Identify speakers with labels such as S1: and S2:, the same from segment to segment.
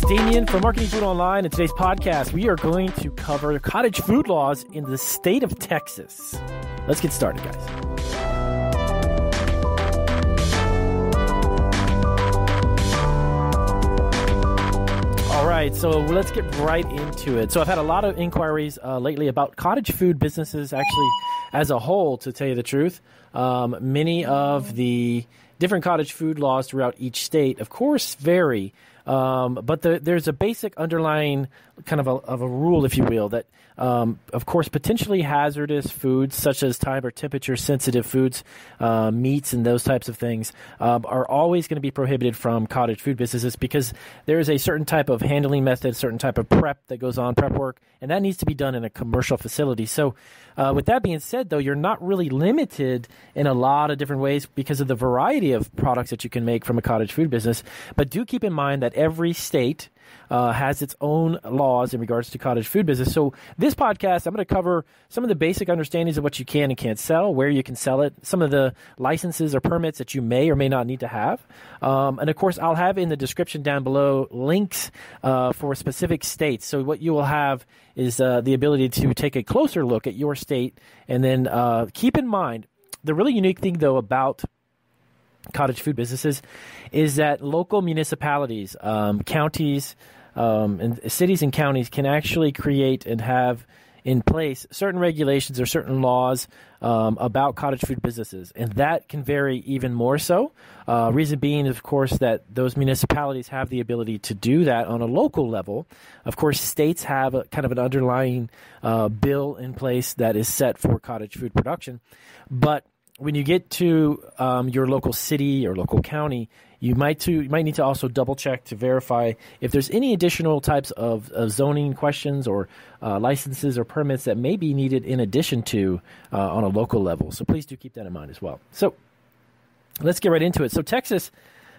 S1: is Damien from Marketing Food Online. In today's podcast, we are going to cover cottage food laws in the state of Texas. Let's get started, guys. All right, so let's get right into it. So I've had a lot of inquiries uh, lately about cottage food businesses, actually, as a whole. To tell you the truth, um, many of the different cottage food laws throughout each state, of course, vary. Um, but the, there's a basic underlying kind of a, of a rule, if you will, that um, of course potentially hazardous foods such as time or temperature sensitive foods, uh, meats, and those types of things um, are always going to be prohibited from cottage food businesses because there is a certain type of handling method, certain type of prep that goes on, prep work, and that needs to be done in a commercial facility. So, uh, with that being said, though, you're not really limited in a lot of different ways because of the variety of products that you can make from a cottage food business. But do keep in mind that every state uh, has its own laws in regards to cottage food business. So this podcast, I'm going to cover some of the basic understandings of what you can and can't sell, where you can sell it, some of the licenses or permits that you may or may not need to have, um, and of course, I'll have in the description down below links uh, for specific states. So what you will have is uh, the ability to take a closer look at your state, and then uh, keep in mind the really unique thing though about cottage food businesses is that local municipalities, um, counties, um, and cities and counties can actually create and have in place certain regulations or certain laws um, about cottage food businesses, and that can vary even more so. Uh, reason being, of course, that those municipalities have the ability to do that on a local level. Of course, states have a, kind of an underlying uh, bill in place that is set for cottage food production, but when you get to um, your local city or local county, you might to you might need to also double check to verify if there's any additional types of, of zoning questions or uh, licenses or permits that may be needed in addition to uh, on a local level. So please do keep that in mind as well. So let's get right into it. So Texas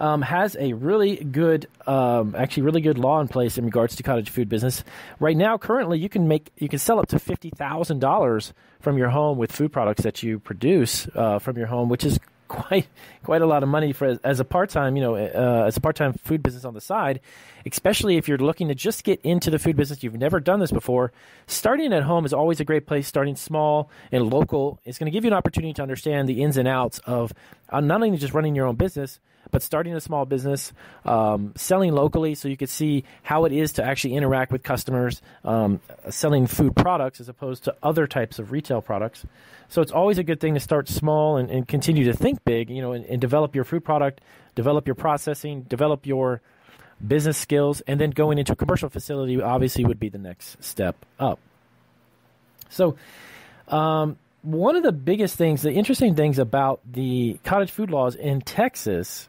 S1: um, has a really good, um, actually really good law in place in regards to cottage food business. Right now, currently, you can make you can sell up to fifty thousand dollars from your home with food products that you produce uh, from your home, which is quite quite a lot of money for as a part time, you know, uh, as a part time food business on the side. Especially if you're looking to just get into the food business, you've never done this before. Starting at home is always a great place. Starting small and local is going to give you an opportunity to understand the ins and outs of uh, not only just running your own business, but starting a small business, um, selling locally, so you could see how it is to actually interact with customers, um, selling food products as opposed to other types of retail products. So it's always a good thing to start small and, and continue to think big, you know, and, and develop your food product, develop your processing, develop your business skills, and then going into a commercial facility obviously would be the next step up. So, um, one of the biggest things, the interesting things about the cottage food laws in Texas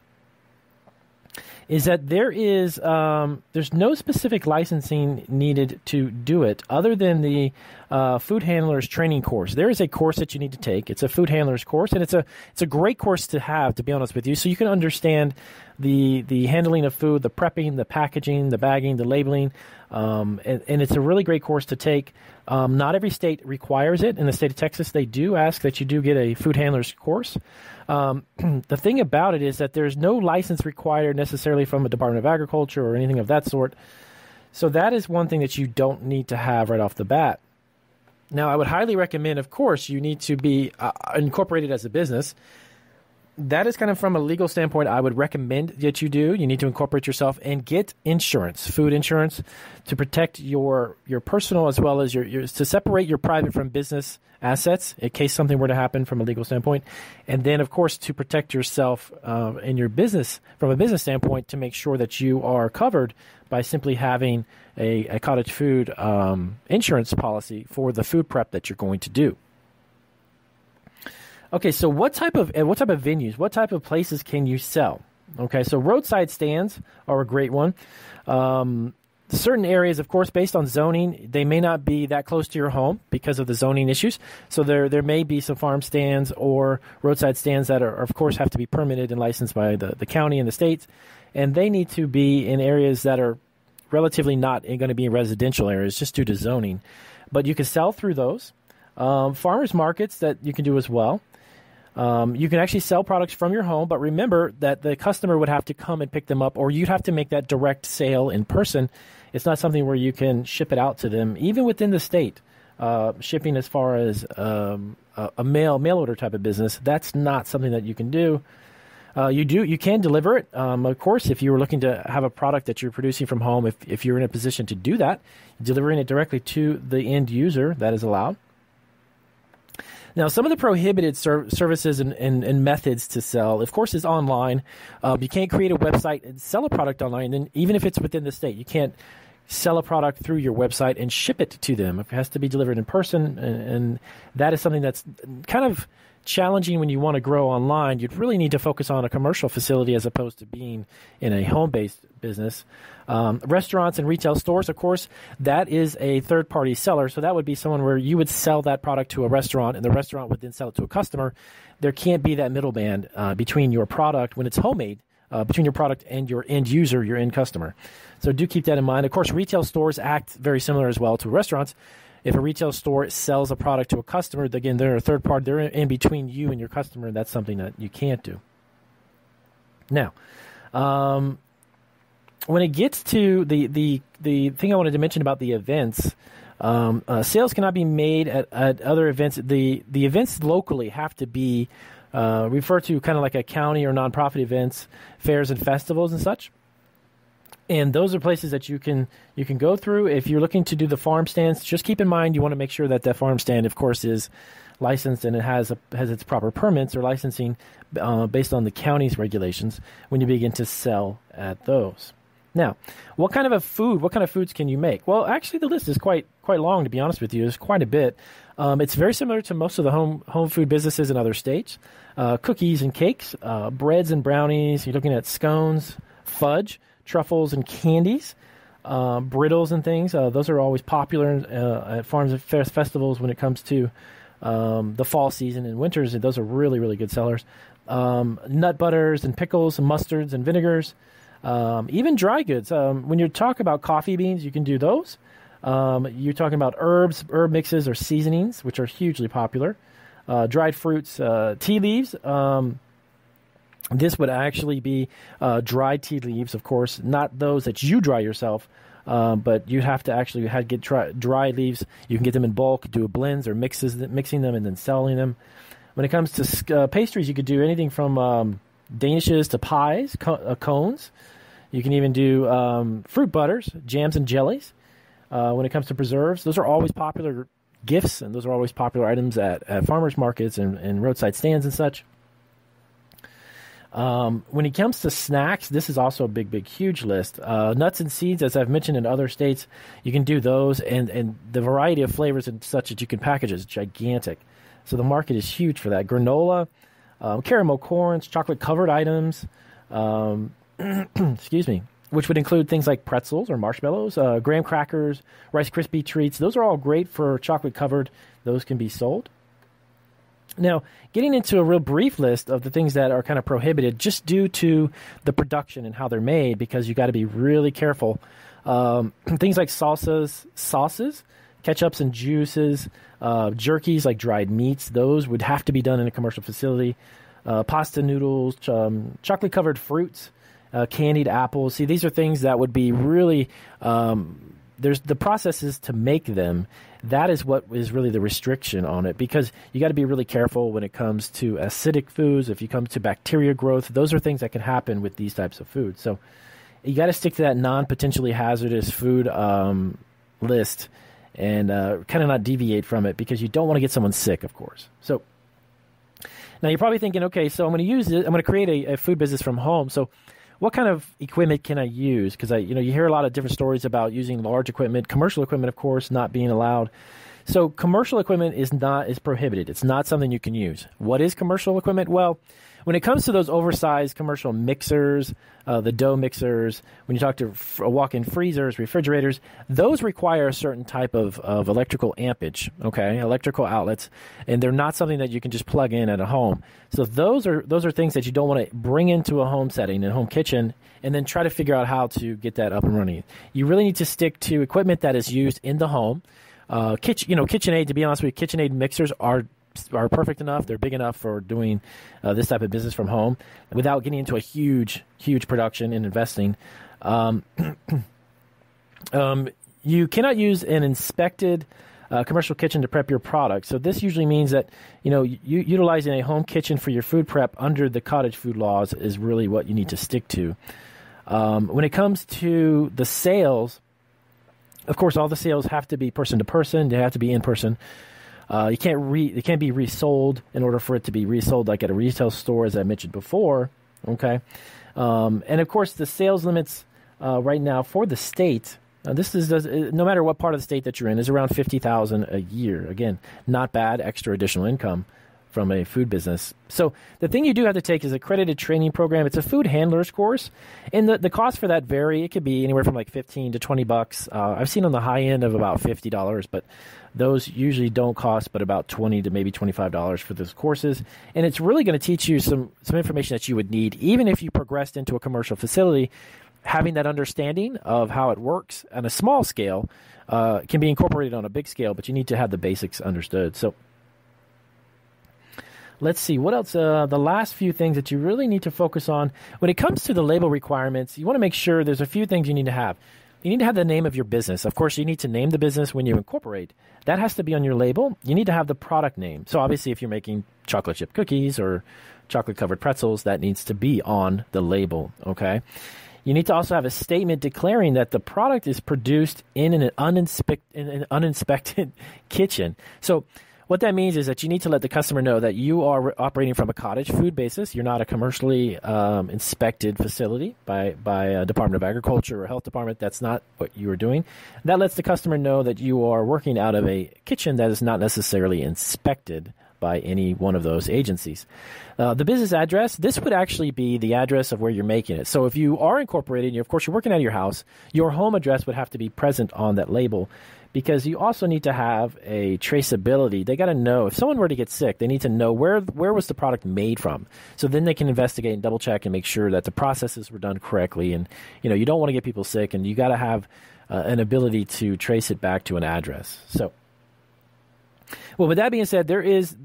S1: is that there is um, there's no specific licensing needed to do it other than the uh, food handlers training course. There is a course that you need to take. It's a food handlers course, and it's a it's a great course to have. To be honest with you, so you can understand the the handling of food, the prepping, the packaging, the bagging, the labeling, um, and, and, it's a really great course to take. Um, not every state requires it. In the state of Texas, they do ask that you do get a food handlers course. Um, the thing about it is that there's no license required necessarily from a Department of Agriculture or anything of that sort. So that is one thing that you don't need to have right off the bat. Now, I would highly recommend, of course, you need to be uh, incorporated as a business that is kind of from a legal standpoint, I would recommend that you do. You need to incorporate yourself and get insurance, food insurance, to protect your your personal as well as your, your to separate your private from business assets in case something were to happen from a legal standpoint, and then of course to protect yourself uh, in your business from a business standpoint to make sure that you are covered by simply having a, a cottage food um, insurance policy for the food prep that you're going to do. Okay, so what type of what type of venues, what type of places can you sell? Okay, so roadside stands are a great one. Um, certain areas, of course, based on zoning, they may not be that close to your home because of the zoning issues. So there there may be some farm stands or roadside stands that are, of course, have to be permitted and licensed by the, the county and the states, and they need to be in areas that are relatively not going to be in residential areas just due to zoning. But you can sell through those. Um, farmers markets that you can do as well. Um, you can actually sell products from your home, but remember that the customer would have to come and pick them up, or you'd have to make that direct sale in person. It's not something where you can ship it out to them, even within the state. Uh, shipping as far as um, a, a, mail mail order type of business, that's not something that you can do. Uh, you do you can deliver it, um, of course, if you were looking to have a product that you're producing from home. If if you're in a position to do that, delivering it directly to the end user, that is allowed. Now, some of the prohibited ser- services and, and, and, methods to sell, of course, is online. Um, you can't create a website and sell a product online, and even if it's within the state, you can't sell a product through your website and ship it to them. It has to be delivered in person, and, and that is something that's kind of challenging when you want to grow online. You'd really need to focus on a commercial facility as opposed to being in a home based business. Um, restaurants and retail stores, of course, that is a third party seller. So that would be someone where you would sell that product to a restaurant and the restaurant would then sell it to a customer. There can't be that middleman uh, between your product when it's homemade. Uh, between your product and your end user, your end customer. So do keep that in mind. Of course, retail stores act very similar as well to restaurants. If a retail store sells a product to a customer, again, they're a third party. They're in between you and your customer. That's something that you can't do. Now, um, when it gets to the the the thing I wanted to mention about the events, um, uh, sales cannot be made at, at, other events. The the events locally have to be uh, referred to kind of like a county or nonprofit events, fairs and festivals and such. And those are places that you can you can go through. If you're looking to do the farm stands, just keep in mind you want to make sure that that farm stand, of course, is licensed and it has a, has its proper permits or licensing uh, based on the county's regulations when you begin to sell at those. Now, what kind of a food? What kind of foods can you make? Well, actually, the list is quite quite long. To be honest with you, there's quite a bit. Um, it's very similar to most of the home home food businesses in other states. Uh, cookies and cakes, uh, breads and brownies. You're looking at scones, fudge, truffles and candies, uh, brittles and things. Uh, those are always popular uh, at farms and festivals when it comes to um, the fall season and winters. Those are really really good sellers. Um, nut butters and pickles and mustards and vinegars. Um, even dry goods. Um, when you talk about coffee beans, you can do those. Um, you're talking about herbs, herb mixes, or seasonings, which are hugely popular. Uh, dried fruits, uh, tea leaves. Um, this would actually be uh, dried tea leaves, of course, not those that you dry yourself. Um, but you have to actually have get dry, dry, leaves. You can get them in bulk, do blends or mixes, mixing them and then selling them. When it comes to uh, pastries, you could do anything from um, danishes to pies, co- uh, cones. You can even do um, fruit butters, jams, and jellies. Uh, when it comes to preserves, those are always popular gifts, and those are always popular items at, at farmers markets and, and roadside stands and such. Um, when it comes to snacks, this is also a big, big, huge list. Uh, nuts and seeds, as I've mentioned in other states, you can do those, and, and the variety of flavors and such that you can package is gigantic. So the market is huge for that. Granola, um, caramel corns, chocolate covered items, um, excuse me, which would include things like pretzels or marshmallows, uh, graham crackers, Rice Krispie treats. Those are all great for chocolate covered. Those can be sold. Now, getting into a real brief list of the things that are kind of prohibited just due to the production and how they're made, because you got to be really careful. Um, things like salsas, sauces, ketchups and juices, uh, jerkies like dried meats, those would have to be done in a commercial facility. Uh, pasta noodles, ch- um, chocolate covered fruits, uh, candied apples. See, these are things that would be really. Um, there's the processes to make them. That is what is really the restriction on it because you got to be really careful when it comes to acidic foods. If you come to bacteria growth, those are things that can happen with these types of foods. So you got to stick to that non potentially hazardous food um, list and uh, kind of not deviate from it because you don't want to get someone sick, of course. So now you're probably thinking, okay, so I'm going to use it. I'm going to create a, a, food business from home. So what kind of equipment can I use? Because I, you know, you hear a lot of different stories about using large equipment, commercial equipment, of course, not being allowed. So commercial equipment is not is prohibited. It's not something you can use. What is commercial equipment? Well, when it comes to those oversized commercial mixers, uh, the dough mixers, when you talk to f- walk-in freezers, refrigerators, those require a certain type of, of electrical ampage, okay, electrical outlets, and they're not something that you can just plug in at a home. So those are those are things that you don't want to bring into a home setting, a home kitchen, and then try to figure out how to get that up and running. You really need to stick to equipment that is used in the home. Uh, kitchen, you know, KitchenAid. To be honest with you, KitchenAid mixers are are perfect enough. They're big enough for doing uh, this type of business from home without getting into a huge, huge production and investing. Um, um, you cannot use an inspected uh, commercial kitchen to prep your product. So this usually means that you know utilizing a home kitchen for your food prep under the cottage food laws is really what you need to stick to. Um, when it comes to the sales, of course, all the sales have to be person to person. They have to be in person. Uh, you can't re it can't be resold in order for it to be resold like at a retail store, as I mentioned before. Okay, um, and of course the sales limits uh, right now for the state. Uh, this is uh, no matter what part of the state that you're in is around fifty thousand a year. Again, not bad extra additional income from a food business. So the thing you do have to take is accredited training program. It's a food handlers course, and the, the cost for that vary. It could be anywhere from like fifteen to twenty bucks. Uh, I've seen on the high end of about fifty dollars, but those usually don't cost but about twenty to maybe twenty five dollars for those courses. And it's really going to teach you some some information that you would need, even if you progressed into a commercial facility. Having that understanding of how it works on a small scale uh, can be incorporated on a big scale, but you need to have the basics understood. So Let's see what else. Uh, the last few things that you really need to focus on when it comes to the label requirements, you want to make sure there's a few things you need to have. You need to have the name of your business. Of course, you need to name the business when you incorporate. That has to be on your label. You need to have the product name. So, obviously, if you're making chocolate chip cookies or chocolate covered pretzels, that needs to be on the label. Okay. You need to also have a statement declaring that the product is produced in an, in an uninspected kitchen. So, what that means is that you need to let the customer know that you are operating from a cottage food basis. You're not a commercially um, inspected facility by by a Department of Agriculture or Health Department. That's not what you are doing. That lets the customer know that you are working out of a kitchen that is not necessarily inspected by any one of those agencies. Uh, the business address, this would actually be the address of where you're making it. So if you are incorporated, of course, you're working out of your house, your home address would have to be present on that label because you also need to have a traceability. They got to know if someone were to get sick, they need to know where where was the product made from. So then they can investigate and double check and make sure that the processes were done correctly. And you know, you don't want to get people sick, and you got to have uh, an ability to trace it back to an address. So, well, with that being said, there is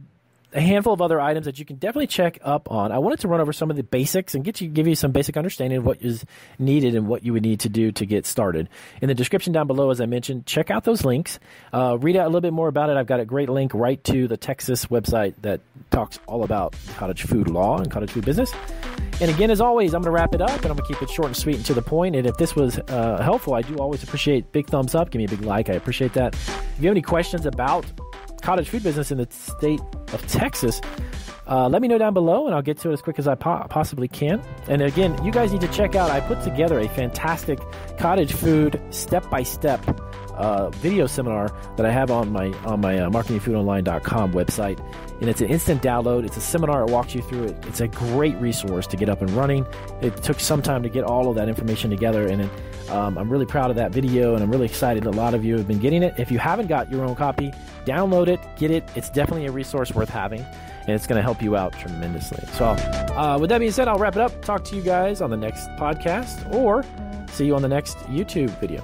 S1: a handful of other items that you can definitely check up on. I wanted to run over some of the basics and get you give you some basic understanding of what is needed and what you would need to do to get started. In the description down below, as I mentioned, check out those links. Uh, read out a little bit more about it. I've got a great link right to the Texas website that talks all about cottage food law and cottage food business. And again, as always, I'm going to wrap it up and I'm going to keep it short and sweet and to the point. And if this was uh, helpful, I do always appreciate big thumbs up. Give me a big like. I appreciate that. If you have any questions about cottage food business in the state of Texas, uh, let me know down below and I'll get to it as quick as I po- possibly can. And again, you guys need to check out, I put together a fantastic cottage food step by step video seminar that I have on my on my uh, marketingfoodonline.com website, and it's an instant download. It's a seminar. It walks you through it. It's a great resource to get up and running. It took some time to get all of that information together, and it, um, I'm really proud of that video, and I'm really excited. A lot of you have been getting it. If you haven't got your own copy, download it, get it. It's definitely a resource worth having and it's going to help you out tremendously. So, uh, with that being said, I'll wrap it up. Talk to you guys on the next podcast or see you on the next YouTube video.